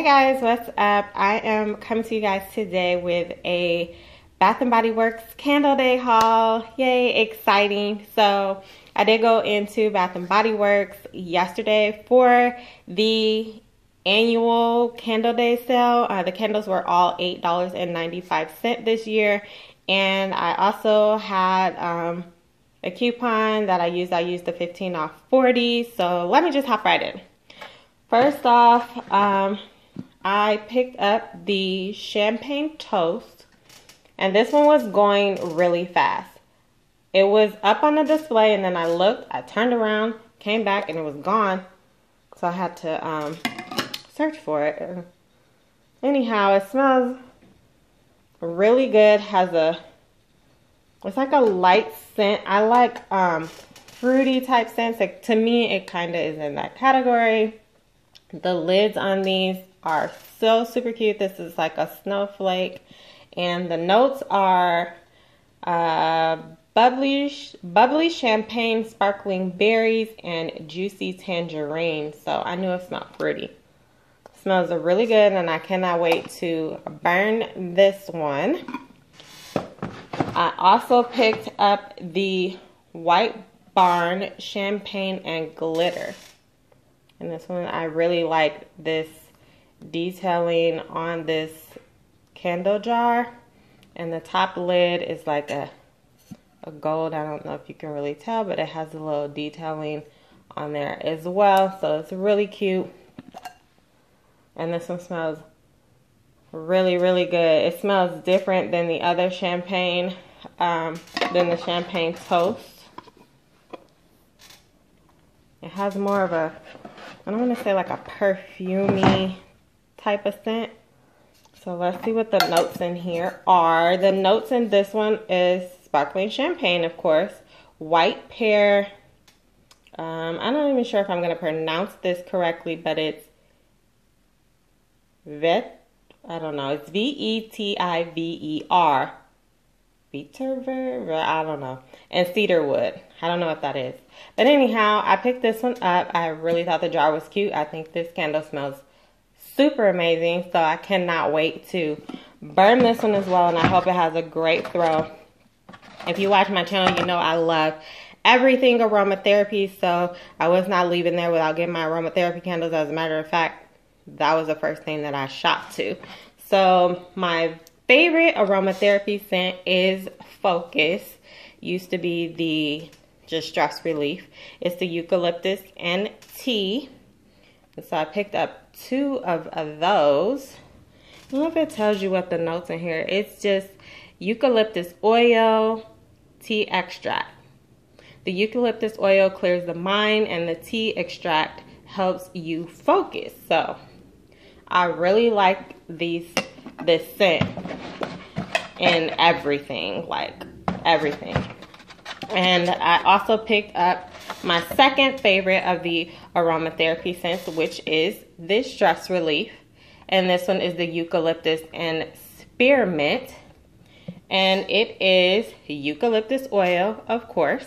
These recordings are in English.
Hey guys, what's up? I am coming to you guys today with a Bath and Body Works candle day haul. Yay, exciting. So, I did go into Bath Body Works yesterday for the annual candle day sale. Uh, the candles were all $8.95 this year. And I also had um, a coupon that I used. I used the 15 off 40. So let me just hop right in. First off, um, I picked up the champagne toast, and this one was going really fast. It was up on the display, and then I looked, I turned around, came back, and it was gone. So I had to um, search for it. Anyhow, it smells really good. Has a, it's like a light scent. I like um, fruity type scents. Like, to me, it kind of is in that category. The lids on these are so super cute. This is like a snowflake. And the notes are uh, bubbly, bubbly champagne, sparkling berries, and juicy tangerine. So I knew it smelled pretty. Smells really good, and I cannot wait to burn this one. I also picked up the White Barn Champagne and Glitter. And this one, I really like this detailing on this candle jar. And the top lid is like a, a gold. I don't know if you can really tell, but it has a little detailing on there as well. So it's really cute. And this one smells really, really good. It smells different than the other champagne, um, than the champagne toast. It has more of a, I don't want to say like a perfumey type of scent. So let's see what the notes in here are. The notes in this one is sparkling champagne, of course, white pear. Um, I'm not even sure if I'm going to pronounce this correctly, but it's vet. I don't know. It's V E T I V E R. Viterver? I don't know. And cedarwood. I don't know what that is. But anyhow, I picked this one up. I really thought the jar was cute. I think this candle smells super amazing. So I cannot wait to burn this one as well. And I hope it has a great throw. If you watch my channel, you know I love everything aromatherapy. So I was not leaving there without getting my aromatherapy candles. As a matter of fact, that was the first thing that I shot to. So my favorite aromatherapy scent is Focus. Used to be the just stress relief. It's the eucalyptus and tea. And so I picked up two of, of those. I don't know if it tells you what the notes in here. It's just eucalyptus oil, tea extract. The eucalyptus oil clears the mind and the tea extract helps you focus. So I really like these this scent in everything, like everything. And I also picked up my second favorite of the aromatherapy scents, which is this stress relief. And this one is the eucalyptus and spearmint. And it is eucalyptus oil, of course.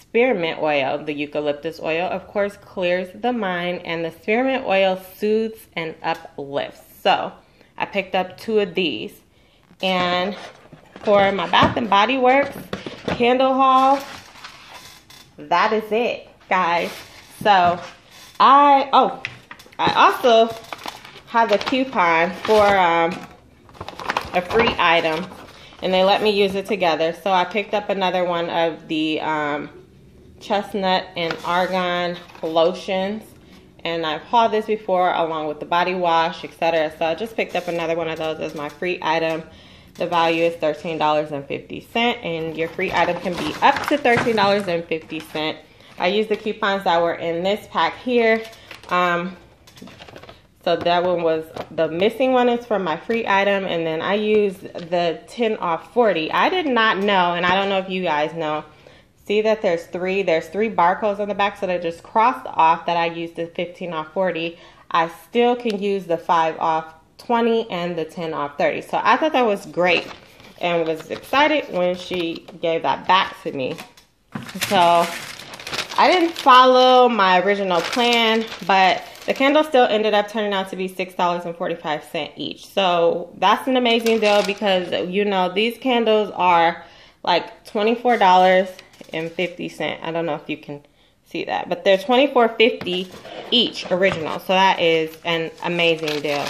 Spearmint oil, the eucalyptus oil, of course, clears the mind. And the spearmint oil soothes and uplifts. So I picked up two of these. And for my Bath and Body Works candle haul, that is it, guys. So I oh, I also have a coupon for um, a free item, and they let me use it together. So I picked up another one of the um, chestnut and argan lotions. And I've hauled this before along with the body wash, etc. So I just picked up another one of those as my free item. The value is $13.50 and your free item can be up to $13.50. I used the coupons that were in this pack here. Um, so that one was, the missing one is from my free item and then I used the 10 off 40. I did not know, and I don't know if you guys know, see that there's three, there's three barcodes on the back so they just crossed off that I used the 15 off 40. I still can use the 5 off 20 and the 10 off 30. So I thought that was great and was excited when she gave that back to me. So I didn't follow my original plan, but the candle still ended up turning out to be $6.45 each. So that's an amazing deal because, you know, these candles are like $24.50. I don't know if you can see that, but they're $24.50 each original. So that is an amazing deal.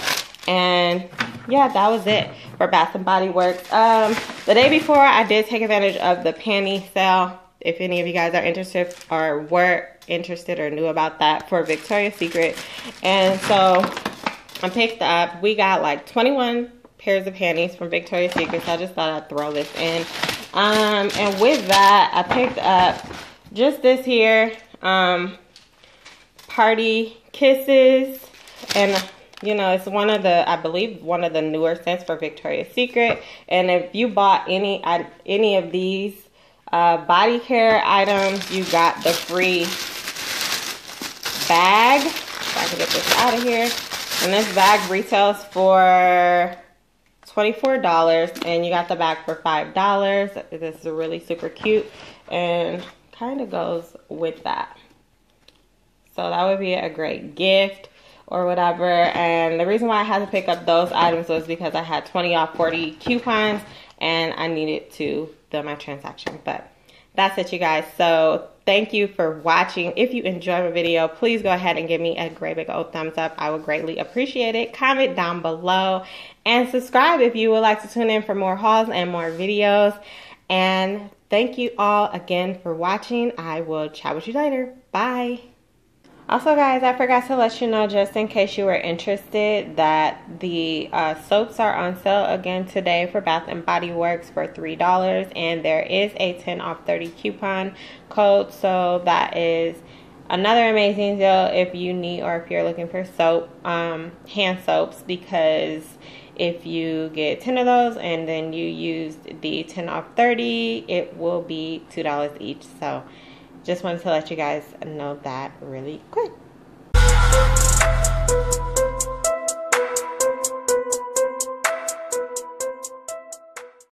And yeah, that was it for Bath and Body Works. Um, the day before, I did take advantage of the panty sale. If any of you guys are interested or were interested or knew about that for Victoria's Secret. And so I picked up, we got like 21 pairs of panties from Victoria's Secret. So I just thought I'd throw this in. Um, and with that, I picked up just this here, um, Party Kisses. And, you know, it's one of the, I believe, one of the newer scents for Victoria's Secret. And if you bought any, any of these uh, body care items, you got the free bag. If I can get this out of here. And this bag retails for $24 and you got the bag for $5. This is really super cute and kind of goes with that. So that would be a great gift or whatever. And the reason why I had to pick up those items was because I had 20 off 40 coupons and I needed to do my transaction. But that's it, you guys. So thank you for watching. If you enjoyed my video, please go ahead and give me a great big old thumbs up. I would greatly appreciate it. Comment down below and subscribe if you would like to tune in for more hauls and more videos. And thank you all again for watching. I will chat with you later. Bye. Also, guys, I forgot to let you know, just in case you were interested, that the uh, soaps are on sale again today for Bath and Body Works for $3. And there is a 10 off 30 coupon code. So that is another amazing deal if you need or if you're looking for soap, um, hand soaps, because if you get 10 of those and then you use the 10 off 30, it will be $2 each. So just wanted to let you guys know that really quick.